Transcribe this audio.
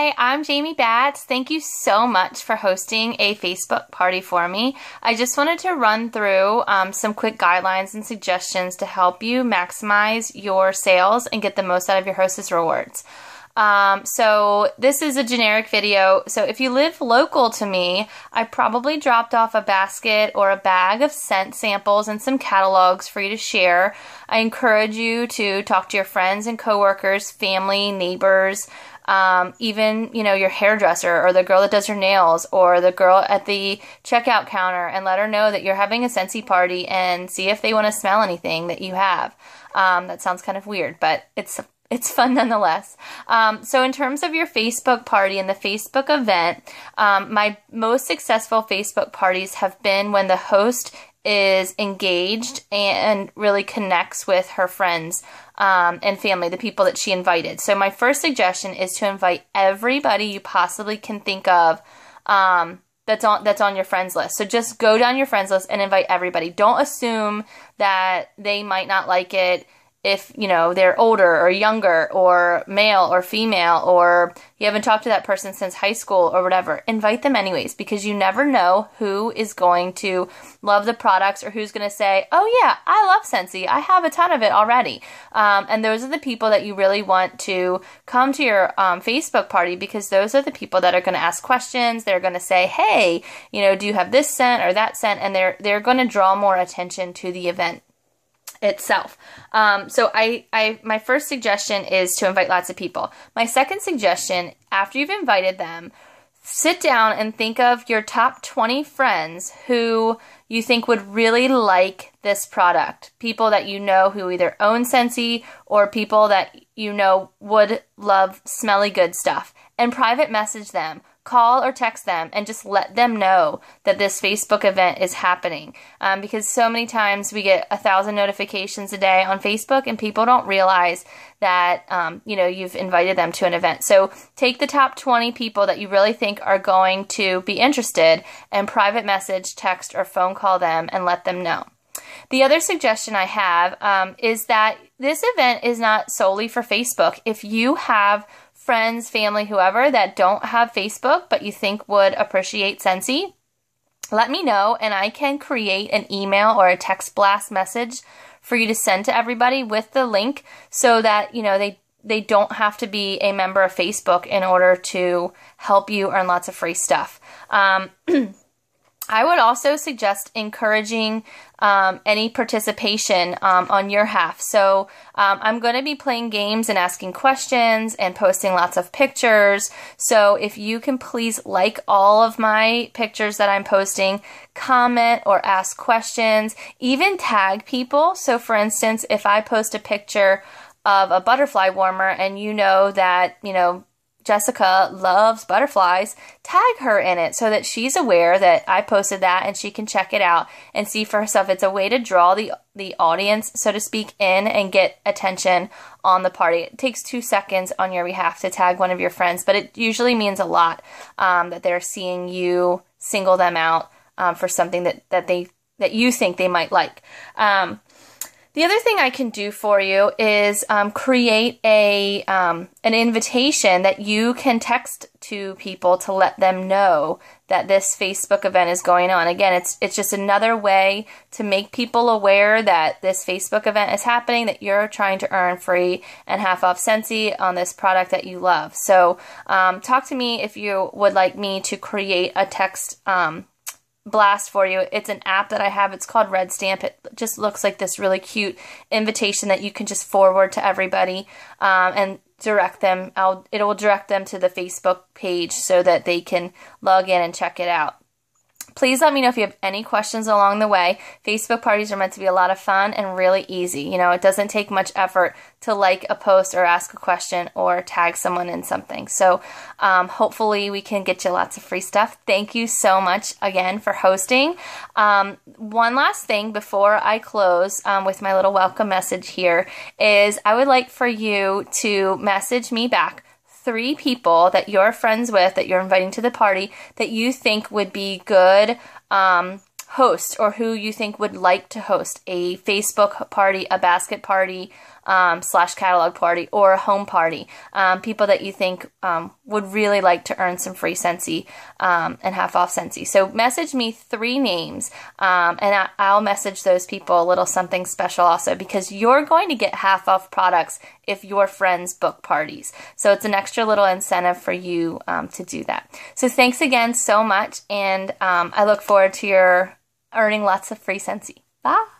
Hi, I'm Jamie Batts. Thank you so much for hosting a Facebook party for me. I just wanted to run through um, some quick guidelines and suggestions to help you maximize your sales and get the most out of your Hostess rewards. Um, so this is a generic video. So if you live local to me, I probably dropped off a basket or a bag of scent samples and some catalogs for you to share. I encourage you to talk to your friends and coworkers, family, neighbors, um, even you know your hairdresser or the girl that does your nails or the girl at the checkout counter and let her know that you're having a Scentsy party and see if they want to smell anything that you have. Um, that sounds kind of weird, but it's it's fun nonetheless. Um, so, in terms of your Facebook party and the Facebook event, um, my most successful Facebook parties have been when the host is engaged and really connects with her friends um, and family, the people that she invited. So, my first suggestion is to invite everybody you possibly can think of. Um, that's on that's on your friends list. So just go down your friends list and invite everybody. Don't assume that they might not like it if you know they're older or younger or male or female or you haven't talked to that person since high school or whatever invite them anyways because you never know who is going to love the products or who's going to say oh yeah i love Scentsy i have a ton of it already. Um, and those are the people that you really want to come to your um, facebook party because those are the people that are going to ask questions. They're going to say hey you know do you have this scent or that scent? And they're they're going to draw more attention to the event itself. Um, so I, I, my first suggestion is to invite lots of people. My second suggestion, after you've invited them, sit down and think of your top 20 friends who you think would really like this product. People that you know who either own Scentsy or people that you know would love smelly good stuff. And private message them call or text them and just let them know that this Facebook event is happening. Um, because so many times we get a thousand notifications a day on Facebook and people don't realize that, um, you know, you've invited them to an event. So take the top 20 people that you really think are going to be interested and private message, text, or phone call them and let them know. The other suggestion I have um, is that this event is not solely for Facebook. If you have friends, family, whoever that don't have Facebook but you think would appreciate Scentsy, let me know and I can create an email or a text blast message for you to send to everybody with the link so that, you know, they they don't have to be a member of Facebook in order to help you earn lots of free stuff. Um, I would also suggest encouraging um, any participation um, on your half. So um, I'm going to be playing games and asking questions and posting lots of pictures. So if you can please like all of my pictures that I'm posting, comment or ask questions, even tag people. So for instance, if I post a picture of a butterfly warmer and you know that, you know, Jessica loves butterflies, tag her in it so that she's aware that I posted that and she can check it out and see for herself. It's a way to draw the the audience, so to speak, in and get attention on the party. It takes two seconds on your behalf to tag one of your friends, but it usually means a lot um, that they're seeing you single them out um, for something that, that they that you think they might like. Um, the other thing I can do for you is um, create a um, an invitation that you can text to people to let them know that this Facebook event is going on. Again, it's it's just another way to make people aware that this Facebook event is happening, that you're trying to earn free and half off Scentsy on this product that you love. So um, talk to me if you would like me to create a text um, blast for you. It's an app that I have. It's called Red Stamp. It just looks like this really cute invitation that you can just forward to everybody um, and direct them. I'll, it will direct them to the Facebook page so that they can log in and check it out. Please let me know if you have any questions along the way. Facebook parties are meant to be a lot of fun and really easy. You know, it doesn't take much effort to like a post or ask a question or tag someone in something. So um, hopefully we can get you lots of free stuff. Thank you so much again for hosting. Um, one last thing before I close um, with my little welcome message here is I would like for you to message me back three people that you're friends with that you're inviting to the party that you think would be good um, hosts or who you think would like to host a Facebook party, a basket party, um, slash catalog party or a home party. Um, people that you think um, would really like to earn some free Scentsy um, and half off Scentsy. So message me three names um, and I, will message those people a little something special also because you're going to get half off products if your friends book parties. So it's an extra little incentive for you um, to do that. So thanks again so much and I look forward to your earning lots of free Scentsy. Bye.